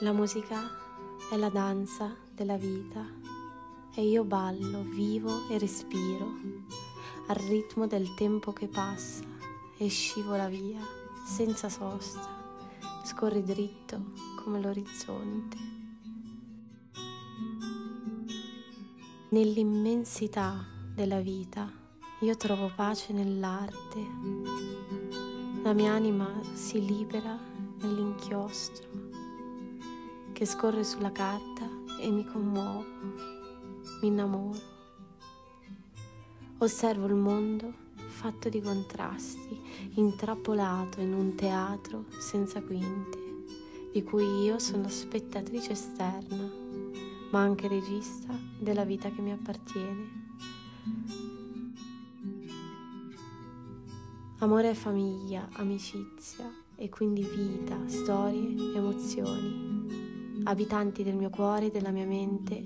La musica è la danza della vita e io ballo, vivo e respiro al ritmo del tempo che passa e scivola via senza sosta, scorri dritto come l'orizzonte. Nell'immensità della vita io trovo pace nell'arte, la mia anima si libera nell'inchiostro che scorre sulla carta e mi commuovo, mi innamoro. Osservo il mondo fatto di contrasti, intrappolato in un teatro senza quinte, di cui io sono spettatrice esterna, ma anche regista della vita che mi appartiene. Amore è famiglia, amicizia e quindi vita, storie, emozioni abitanti del mio cuore e della mia mente,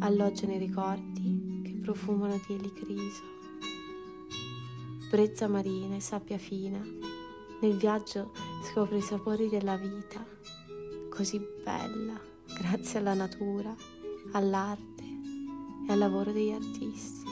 alloggiano i ricordi che profumano di elicriso. Brezza marina e sabbia fina, nel viaggio scopro i sapori della vita, così bella, grazie alla natura, all'arte e al lavoro degli artisti.